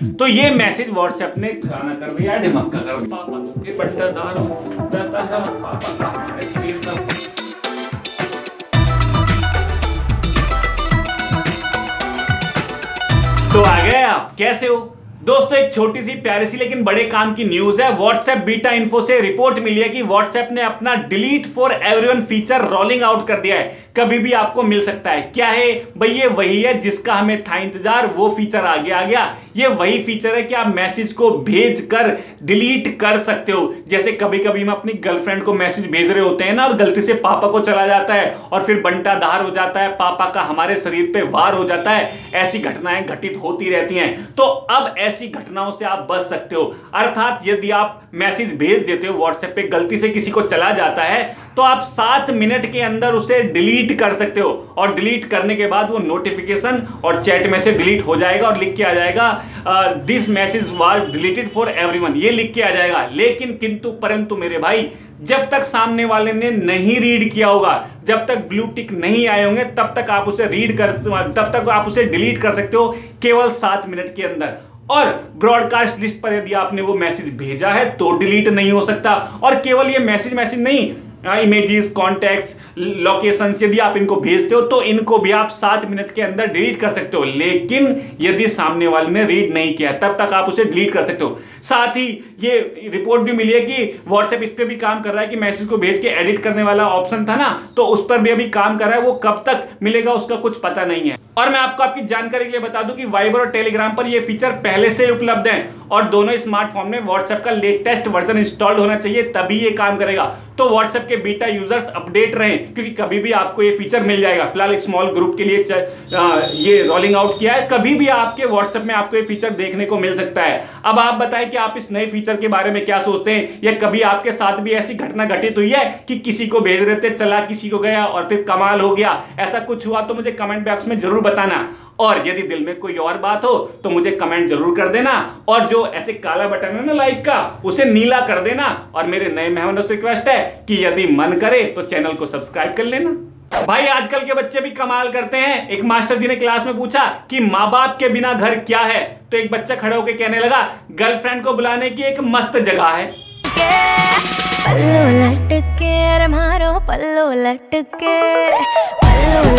तो ये message WhatsApp ने गाना कर दिया ढिमक्का कर पापा शरीर का। तो आ गए आप, कैसे हो? दोस्तों, एक छोटी सी प्यारी सी लेकिन बड़े काम की न्यूज़ है। व्हाट्सएप बीटा इन्फो से रिपोर्ट मिली है कि व्हाट्सएप ने अपना delete for everyone feature rolling out कर दिया है। कभी भी आपको मिल सकता है। क्या है? भाई, ये वही है जिसका हमें था इंतज़ार, वो फीचर आगे आ गया। ये वही फीचर है कि आप मैसेज को भेज कर डिलीट कर सकते हो। जैसे कभी कभी हम अपनी गर्लफ्रेंड को मैसेज भेज रहे होते हैं ना, और गलती से पापा को चला जाता है, और फिर बंटा धार हो जाता है, पापा का हमारे शरीर पे वार हो जाता है। ऐसी घटनाएँ घटित होती रहती हैं। तो अब ऐसी घटनाओं से आप बच सकते हो। अर्थात यदि आप मैसेज भेज देते हो व्हाट्सएप पे गलती से किसी को चला जाता है तो आप सात मिनट के अंदर उसे डिलीट कर सकते हो और डिलीट करने के बाद वो नोटिफिकेशन और चैट में से डिलीट हो जाएगा और लिख के आ जाएगा this message was deleted for everyone ये लिख के आ जाएगा। लेकिन किंतु, परंतु मेरे भाई, जब तक सामने वाले ने नहीं रीड किया होगा, जब तक ब्लू टिक नहीं आए होंगे, तब तक आप उसे रीड कर, तब तक आप उसे डिलीट कर सकते हो केवल सात मिनट के अंदर। और ब्रॉडकास्ट लिस्ट पर यदि आपने वो मैसेज भेजा है तो डिलीट नहीं हो सकता। और केवल ये मैसेज मैसेज नहीं इमेजेस कॉन्टैक्ट्स लोकेशन यदि आप इनको भेजते हो तो इनको भी आप सात मिनट के अंदर डिलीट कर सकते हो। लेकिन यदि सामने वाले ने रीड नहीं किया, तब तक आप उसे डिलीट कर सकते हो। साथ ही ये रिपोर्ट भी मिली है कि व्हाट्सएप इस पर भी काम कर रहा है कि मैसेज को भेज के एडिट करने वाला ऑप्शन था ना तो उस पर भी अभी काम कर रहा है, वो कब तक मिलेगा उसका कुछ पता नहीं है। और मैं आपको आपकी जानकारी के लिए बता दूँ कि वाइबर और टेलीग्राम पर ये फीचर पहले से उपलब्ध है और दोनों स्मार्टफ़ोन में व्हाट्सएप का लेटेस्ट वर्जन इंस्टॉल्ड होना चाहिए, तभी ये काम करेगा। तो व्हाट्सएप के बीटा यूज़र्स अपडेट रहें, क्योंकि कभी भी आपको ये फीचर मिल जाएगा। फ़िलहाल स्मॉल ग्रुप के लिए ये रोलिंग आउट किया है। कभी भी आपके व्हाट्सएप में आपको ये फीचर देखने को मिल सकता है। अब आप बताएँ कि आप इस नए फीचर के बारे में क्या सोचते हैं, या कभी आपके साथ भी ऐसी घटना घटित हुई है कि किसी को भेज रहे थे, चला किसी को गया और फिर कमाल हो गया, ऐसा कुछ हुआ तो मुझे कमेंट बॉक्स में ज़रूर बताना। और यदि दिल में कोई और बात हो तो मुझे कमेंट ज़रूर कर देना। और जो ऐसे काला बटन है ना लाइक का, उसे नीला कर देना। और मेरे नए मेहमानों से रिक्वेस्ट है कि यदि मन करे तो चैनल को सब्सक्राइब कर लेना। भाई, आजकल के बच्चे भी कमाल करते हैं। एक मास्टर जी ने क्लास में पूछा कि माँ बाप के बिना घर क्या है? तो एक बच्चा खड़े होकर कहने लगा गर्लफ्रेंड को बुलाने की एक मस्त जगह है। पल्लो लटके मारो पल्लो लटके, पल्लो